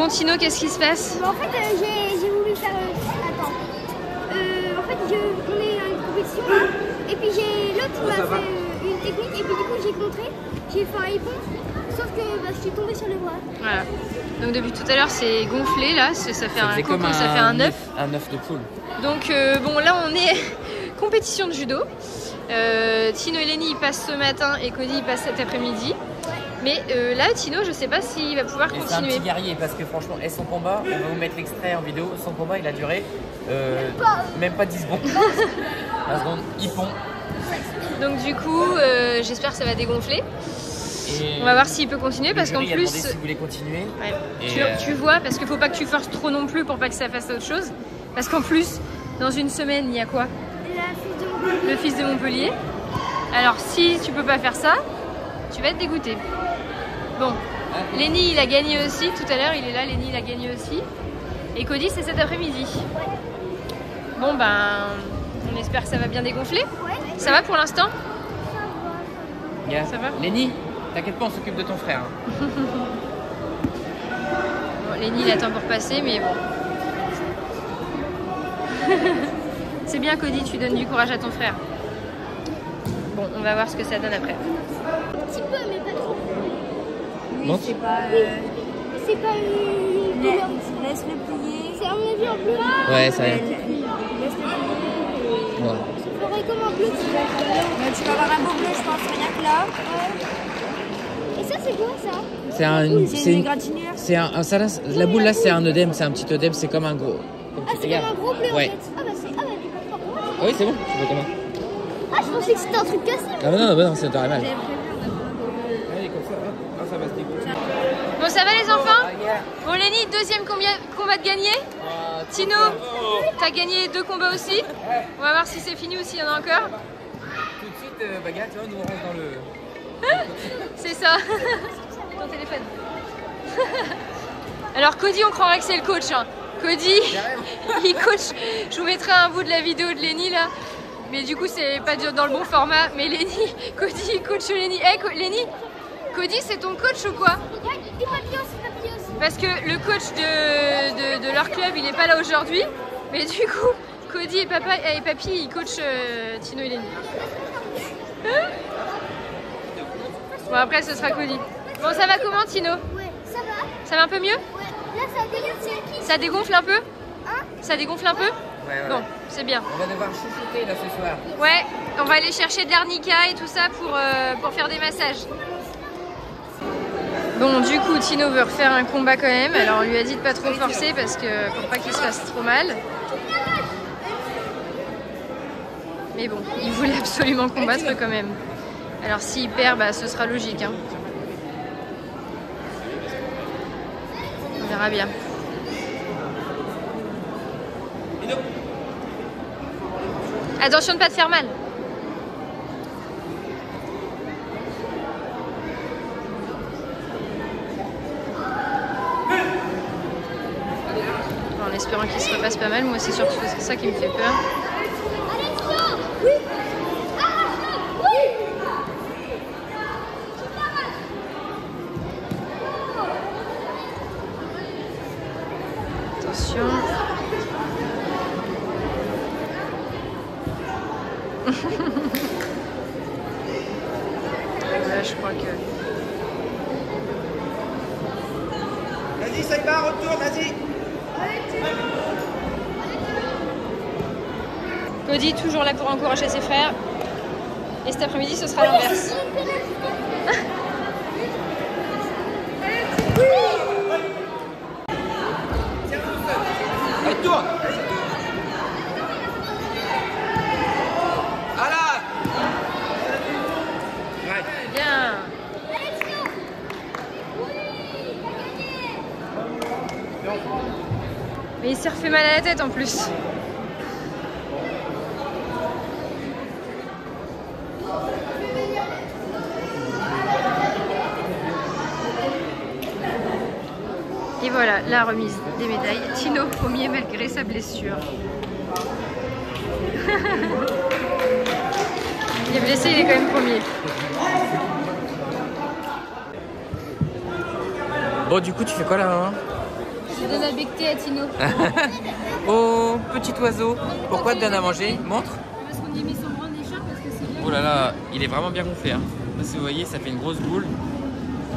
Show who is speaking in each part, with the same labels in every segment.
Speaker 1: Bon, Tino, qu'est-ce qui se passe
Speaker 2: Mais en fait, euh, j'ai voulu faire. euh, attends. Euh, en fait, je, on est une compétition là. Et puis j'ai l'autre qui m'a fait euh, une technique. Et puis du coup, j'ai contré. J'ai fait un hippon. Sauf que bah, je suis tombée sur le bras.
Speaker 1: Voilà. Donc depuis tout à l'heure, c'est gonflé là, ça fait
Speaker 3: Ça
Speaker 1: un
Speaker 3: comme
Speaker 1: ça fait un œuf.
Speaker 3: Un œuf de poule.
Speaker 1: Donc euh, bon, là on est compétition de judo. Euh, Tino et Lenny ils passent ce matin et Cody il passe cet après-midi. Mais euh, là, Tino, je sais pas s'il va pouvoir
Speaker 3: Et c'est un
Speaker 1: continuer.
Speaker 3: petit guerrier parce que franchement, et son combat, on va vous mettre l'extrait en vidéo. Son combat, il a duré euh, même pas 10 secondes. 20 secondes, hippon.
Speaker 1: Donc du coup, euh, j'espère que ça va dégonfler.
Speaker 3: Et
Speaker 1: On va voir s'il peut continuer parce qu'en plus,
Speaker 3: si vous voulez continuer.
Speaker 1: Ouais. Tu,
Speaker 3: euh,
Speaker 1: tu vois, parce qu'il faut pas que tu forces trop non plus pour pas que ça fasse autre chose. Parce qu'en plus, dans une semaine, il y a quoi?
Speaker 2: La fille de mon
Speaker 1: Le fils de Montpellier. Alors si tu peux pas faire ça, tu vas être dégoûté. Bon, Lenny il a gagné aussi tout à l'heure, il est là, Lenny il a gagné aussi. Et Cody c'est cet après-midi. Bon ben, on espère que ça va bien dégonfler. Ça va pour l'instant?
Speaker 3: Yeah.
Speaker 1: Ça va
Speaker 3: Lenny, t'inquiète pas, on s'occupe de ton frère. hein.
Speaker 1: Bon, Lenny il attend pour passer, mais bon. c'est bien Cody, tu donnes du courage à ton frère. Bon, on va voir ce que ça donne après.
Speaker 2: Un petit peu, mais pas trop.
Speaker 3: Monte.
Speaker 4: C'est pas. euh,
Speaker 2: C'est pas une
Speaker 4: la-. Laisse-le plier.
Speaker 2: C'est avis en bleu.
Speaker 3: Ouais, ça
Speaker 4: Ouais,
Speaker 3: va.
Speaker 4: Laisse-le plier.
Speaker 3: Ouais.
Speaker 2: Ça ferait comme un bleu.
Speaker 4: Mais tu vas avoir un beau bleu, je pense, rien que là.
Speaker 2: Et ça, c'est quoi ça?
Speaker 3: C'est un.
Speaker 4: C'est une
Speaker 3: un, un- ça, là, la boule là, c'est un œdème, c'est un petit œdème, c'est comme un gros. comme
Speaker 2: Ah, c'est comme un gros bleu
Speaker 3: Ouais.
Speaker 2: en fait. Ah, bah c'est. Ah, bah pas-
Speaker 3: Oui, c'est bon. Tu veux comment
Speaker 2: Ah, je pensais que c'était un truc cassé.
Speaker 3: Ah, bah non, bah non, c'est t'aurais mal.
Speaker 4: J'avais prévu un
Speaker 3: Allez, comme ça, hop. ça va se dégoûter.
Speaker 1: Bon, ça va les enfants Bon, Lenny, deuxième combat de gagné Tino, t'as gagné deux combats aussi. On va voir si c'est fini ou s'il y en a encore.
Speaker 3: Tout de suite, euh, bagarre, tu vois, nous on rentre dans le.
Speaker 1: C'est ça. Ton téléphone. Alors Cody, on croirait que c'est le coach. hein. Cody, il coach. Je vous mettrai un bout de la vidéo de Lenny là. Mais du coup, c'est pas dur dans le bon format. Mais Lenny, Cody, il coach Lenny. Eh, Co- Lenny, Cody, c'est ton coach ou quoi. Parce que le coach de, de, de leur club, il est pas là aujourd'hui. Mais du coup, Cody et, papa, et Papy, ils coachent euh, Tino et Lenny. Bon, après, ce sera Cody. Bon, ça va comment, Tino
Speaker 2: Ouais, ça va
Speaker 1: Ça va un peu mieux
Speaker 2: Ouais. Là, ça qui
Speaker 1: Ça dégonfle un peu
Speaker 2: Hein
Speaker 1: Ça dégonfle un peu
Speaker 3: Ouais, ouais.
Speaker 1: Bon, c'est bien.
Speaker 3: On va devoir chouchouter là ce soir.
Speaker 1: Ouais, on va aller chercher de l'arnica et tout ça pour, euh, pour faire des massages. Bon, du coup, Tino veut refaire un combat quand même. Alors, on lui a dit de pas trop forcer parce que pour pas qu'il se fasse trop mal. Mais bon, il voulait absolument combattre quand même. Alors, s'il perd, bah, ce sera logique. hein. On verra bien. Attention de pas te faire mal. En espérant qu'il se repasse pas mal, moi c'est surtout ça qui me fait peur. Attention. Là, je crois que.
Speaker 5: Vas-y, va, retourne, vas-y.
Speaker 1: Cody toujours là pour encourager ses frères. Et cet après-midi, ce sera l'inverse.
Speaker 5: Ouais.
Speaker 1: Bien. Mais il s'est refait mal à la tête en plus. Et voilà, la remise des médailles. Tino premier malgré sa blessure. il est blessé, il est quand même premier.
Speaker 3: Bon, du coup, tu fais quoi là hein
Speaker 1: Je donne à becter à Tino.
Speaker 3: Oh, petit oiseau. Pourquoi tu donnes à manger? Montre.
Speaker 1: Parce qu'on y met son
Speaker 3: Oh là là, il est vraiment bien gonflé. Hein. Là, si vous voyez, ça fait une grosse boule.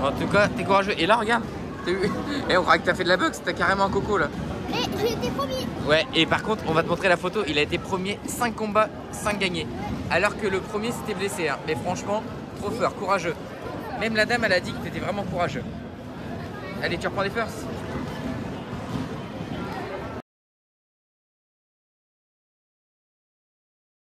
Speaker 3: En tout cas, t'es courageux. Et là, regarde. T'as vu Et on croit que t'as fait de la boxe, t'as carrément un coco là.
Speaker 2: Et j'ai été premier.
Speaker 3: Ouais, et par contre, on va te montrer la photo. Il a été premier, 5 combats, 5 gagnés. Alors que le premier s'était blessé. hein. Mais franchement, trop fort, courageux. Même la dame, elle a dit que t'étais vraiment courageux. Allez, tu reprends les firsts